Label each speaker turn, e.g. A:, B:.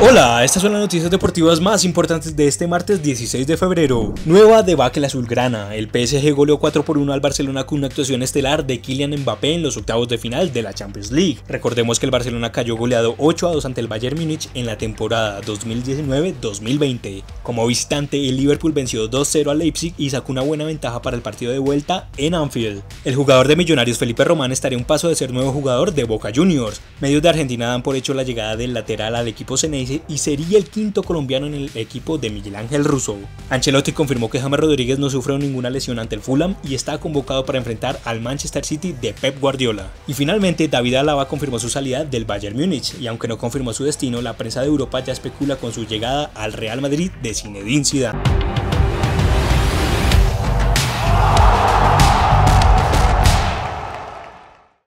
A: Hola, estas son las noticias deportivas más importantes de este martes 16 de febrero. Nueva debacle azulgrana. El PSG goleó 4 por 1 al Barcelona con una actuación estelar de Kylian Mbappé en los octavos de final de la Champions League. Recordemos que el Barcelona cayó goleado 8 a 2 ante el Bayern Múnich en la temporada 2019-2020. Como visitante, el Liverpool venció 2-0 al Leipzig y sacó una buena ventaja para el partido de vuelta en Anfield. El jugador de Millonarios Felipe Román estaría un paso de ser nuevo jugador de Boca Juniors. Medios de Argentina dan por hecho la llegada del lateral al equipo Y sería el quinto colombiano en el equipo de Miguel Ángel Russo. Ancelotti confirmó que James Rodríguez no sufrió ninguna lesión ante el Fulham y está convocado para enfrentar al Manchester City de Pep Guardiola. Y finalmente David Alaba confirmó su salida del Bayern Múnich y aunque no confirmó su destino, la prensa de Europa ya especula con su llegada al Real Madrid de Zinedine Zidane.